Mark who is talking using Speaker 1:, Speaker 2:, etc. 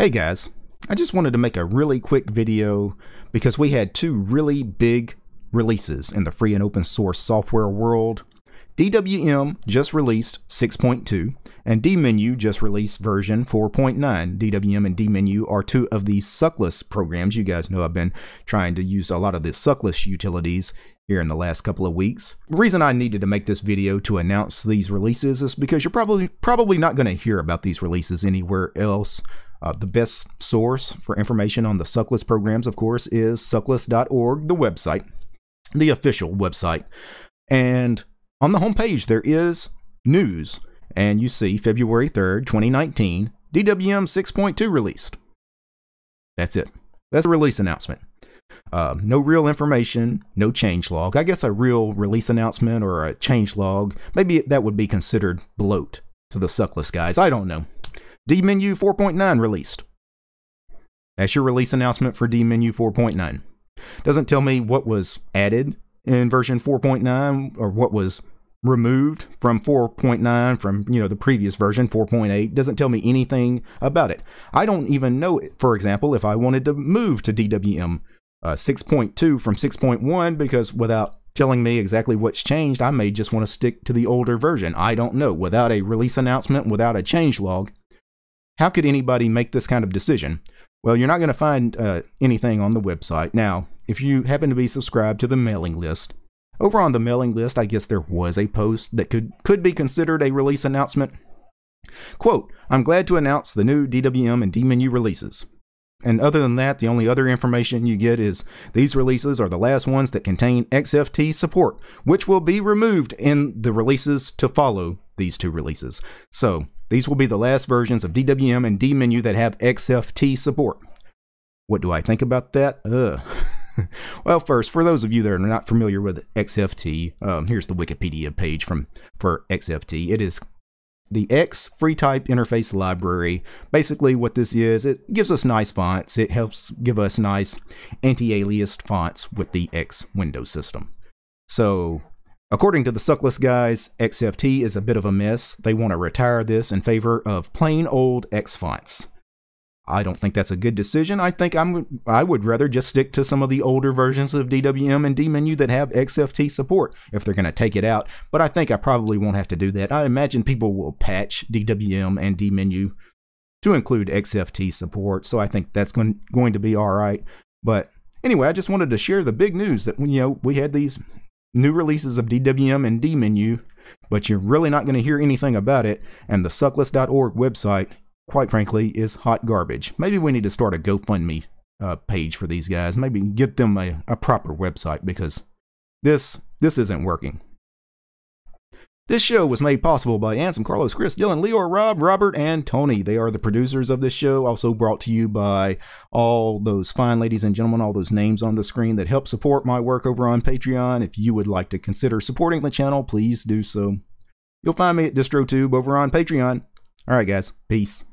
Speaker 1: Hey guys, I just wanted to make a really quick video because we had two really big releases in the free and open source software world. DWM just released 6.2 and dmenu just released version 4.9. DWM and dmenu are two of the suckless programs. You guys know I've been trying to use a lot of the suckless utilities here in the last couple of weeks. The reason I needed to make this video to announce these releases is because you're probably probably not going to hear about these releases anywhere else uh, the best source for information on the Suckless programs, of course, is suckless.org, the website, the official website. And on the homepage, there is news, and you see February 3rd, 2019, DWM 6.2 released. That's it. That's a release announcement. Uh, no real information, no change log. I guess a real release announcement or a change log, maybe that would be considered bloat to the suckless guys. I don't know. Dmenu 4.9 released. That's your release announcement for dmenu 4.9. Doesn't tell me what was added in version 4.9 or what was removed from 4.9 from you know the previous version 4.8 doesn't tell me anything about it. I don't even know for example if i wanted to move to dwm uh, 6.2 from 6.1 because without telling me exactly what's changed i may just want to stick to the older version. I don't know. Without a release announcement without a change log how could anybody make this kind of decision? Well, you're not going to find uh, anything on the website. Now, if you happen to be subscribed to the mailing list, over on the mailing list, I guess there was a post that could, could be considered a release announcement. Quote, I'm glad to announce the new DWM and dmenu releases. And other than that, the only other information you get is these releases are the last ones that contain XFT support, which will be removed in the releases to follow these two releases. So these will be the last versions of DWM and dmenu that have XFT support. What do I think about that? Ugh. well, first, for those of you that are not familiar with XFT, um, here's the Wikipedia page from for XFT. It is the X free type interface library. Basically, what this is, it gives us nice fonts. It helps give us nice anti-aliased fonts with the X Windows system. So According to the Suckless guys, XFT is a bit of a mess. They want to retire this in favor of plain old X fonts. I don't think that's a good decision. I think I'm I would rather just stick to some of the older versions of DWM and dmenu that have XFT support if they're going to take it out. But I think I probably won't have to do that. I imagine people will patch DWM and dmenu to include XFT support, so I think that's going going to be all right. But anyway, I just wanted to share the big news that you know we had these new releases of DWM and dmenu, but you're really not going to hear anything about it, and the suckless.org website, quite frankly, is hot garbage. Maybe we need to start a GoFundMe uh, page for these guys. Maybe get them a, a proper website because this this isn't working. This show was made possible by Ansem, Carlos, Chris, Dylan, Leor, Rob, Robert, and Tony. They are the producers of this show. Also brought to you by all those fine ladies and gentlemen, all those names on the screen that help support my work over on Patreon. If you would like to consider supporting the channel, please do so. You'll find me at DistroTube over on Patreon. All right, guys. Peace.